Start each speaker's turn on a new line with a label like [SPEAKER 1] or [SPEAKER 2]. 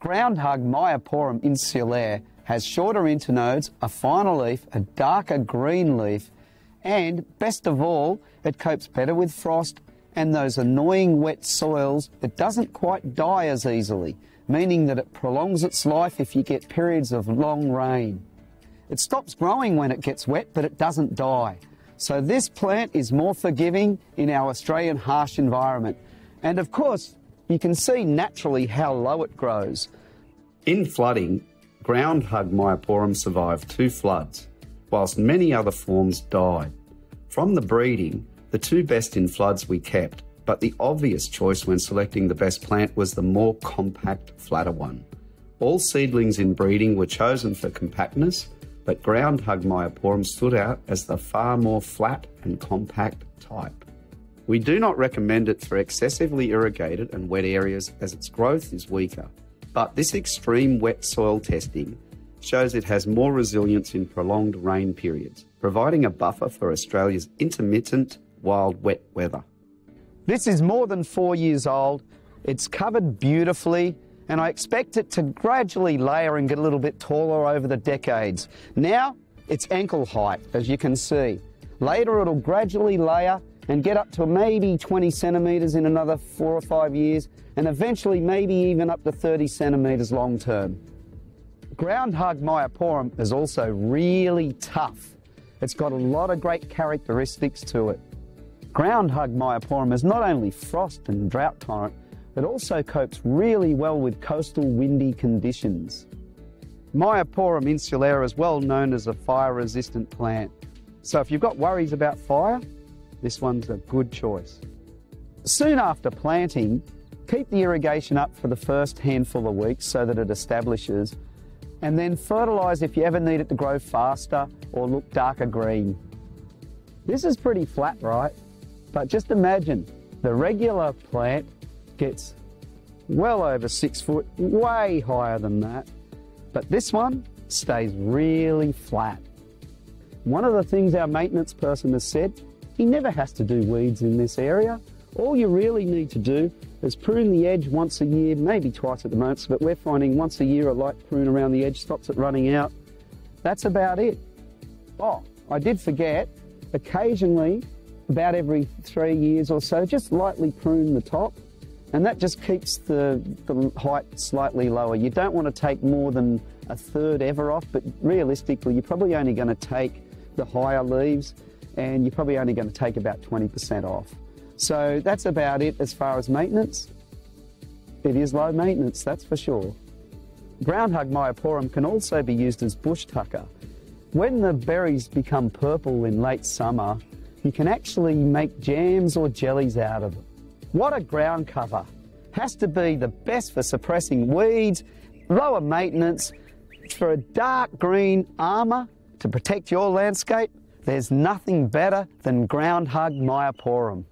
[SPEAKER 1] Ground Hug Myoporum insulare has shorter internodes, a finer leaf, a darker green leaf, and best of all, it copes better with frost and those annoying wet soils. It doesn't quite die as easily, meaning that it prolongs its life if you get periods of long rain. It stops growing when it gets wet, but it doesn't die. So this plant is more forgiving in our Australian harsh environment. And of course, you can see naturally how low it grows. In flooding, Ground Hug myoporum survived two floods, whilst many other forms died. From the breeding, the two best in floods we kept, but the obvious choice when selecting the best plant was the more compact, flatter one. All seedlings in breeding were chosen for compactness, but Ground Hug myoporum stood out as the far more flat and compact type. We do not recommend it for excessively irrigated and wet areas as its growth is weaker, but this extreme wet soil testing shows it has more resilience in prolonged rain periods, providing a buffer for Australia's intermittent wild wet weather. This is more than four years old. It's covered beautifully, and I expect it to gradually layer and get a little bit taller over the decades. Now, it's ankle height, as you can see. Later, it'll gradually layer and get up to maybe 20 centimetres in another four or five years, and eventually maybe even up to 30 centimetres long term. Ground Hug myoporum is also really tough. It's got a lot of great characteristics to it. Ground Hug myoporum is not only frost and drought tolerant, it also copes really well with coastal windy conditions. Myoporum insulare is well known as a fire resistant plant. So if you've got worries about fire, this one's a good choice. Soon after planting, keep the irrigation up for the first handful of weeks so that it establishes, and then fertilise if you ever need it to grow faster or look darker green. This is pretty flat, right? But just imagine the regular plant gets well over six foot, way higher than that. But this one stays really flat. One of the things our maintenance person has said, he never has to do weeds in this area. All you really need to do is prune the edge once a year, maybe twice at the most, but we're finding once a year a light prune around the edge stops it running out. That's about it. Oh, I did forget, occasionally, about every three years or so, just lightly prune the top and that just keeps the, the height slightly lower. You don't want to take more than a third ever off, but realistically, you're probably only going to take the higher leaves and you're probably only going to take about 20% off. So that's about it as far as maintenance. It is low maintenance, that's for sure. Ground Hug myoporum can also be used as bush tucker. When the berries become purple in late summer, you can actually make jams or jellies out of them. What a ground cover. Has to be the best for suppressing weeds, lower maintenance, for a dark green armour to protect your landscape. There's nothing better than Ground Hug myoporum.